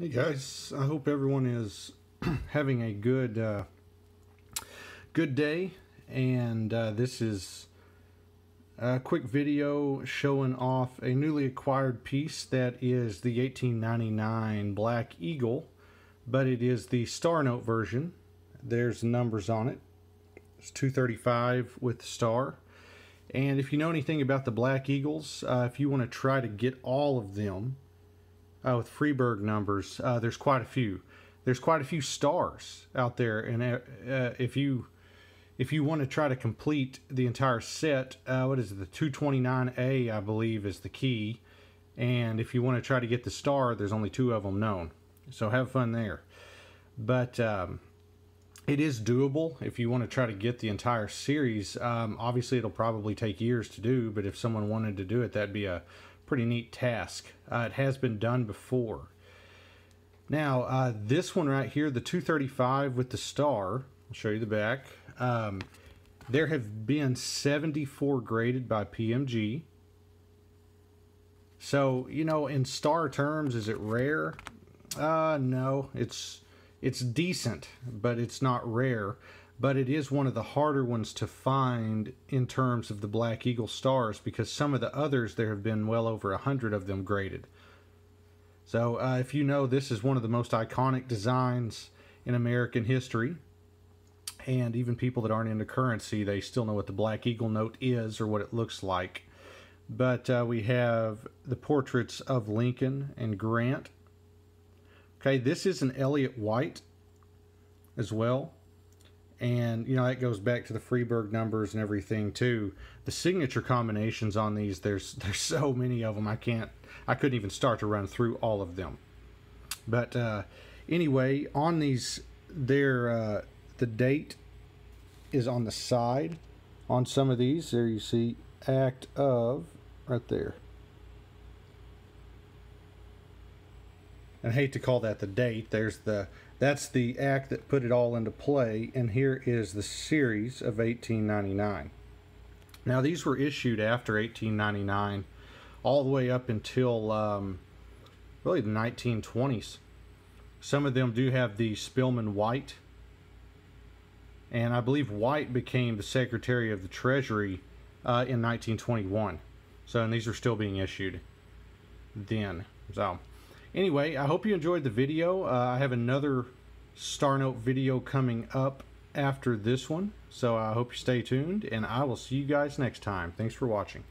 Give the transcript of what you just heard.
Hey guys, I hope everyone is having a good uh, good day and uh, this is a quick video showing off a newly acquired piece that is the 1899 Black Eagle but it is the Star Note version. There's numbers on it. It's 235 with star. And if you know anything about the Black Eagles, uh, if you want to try to get all of them, uh, with Friedberg numbers, uh, there's quite a few. There's quite a few stars out there, and uh, uh if you if you want to try to complete the entire set, uh, what is it? The 229A, I believe, is the key. And if you want to try to get the star, there's only two of them known. So have fun there. But um, it is doable if you want to try to get the entire series. Um, obviously, it'll probably take years to do, but if someone wanted to do it, that'd be a pretty neat task. Uh, it has been done before. Now, uh, this one right here, the 235 with the star, I'll show you the back. Um, there have been 74 graded by PMG. So, you know, in star terms, is it rare? Uh, no, it's it's decent, but it's not rare but it is one of the harder ones to find in terms of the Black Eagle stars because some of the others there have been well over a hundred of them graded. So uh, if you know this is one of the most iconic designs in American history, and even people that aren't into currency, they still know what the Black Eagle note is or what it looks like. But uh, we have the portraits of Lincoln and Grant. Okay, this is an Elliott White as well and you know that goes back to the Friedberg numbers and everything too. The signature combinations on these, there's there's so many of them. I can't, I couldn't even start to run through all of them. But uh, anyway, on these, there uh, the date is on the side. On some of these, there you see act of right there. I hate to call that the date. There's the that's the act that put it all into play, and here is the series of 1899. Now, these were issued after 1899, all the way up until um, really the 1920s. Some of them do have the Speelman White, and I believe White became the Secretary of the Treasury uh, in 1921. So, and these are still being issued then. So, Anyway, I hope you enjoyed the video. Uh, I have another Star Note video coming up after this one. So I hope you stay tuned, and I will see you guys next time. Thanks for watching.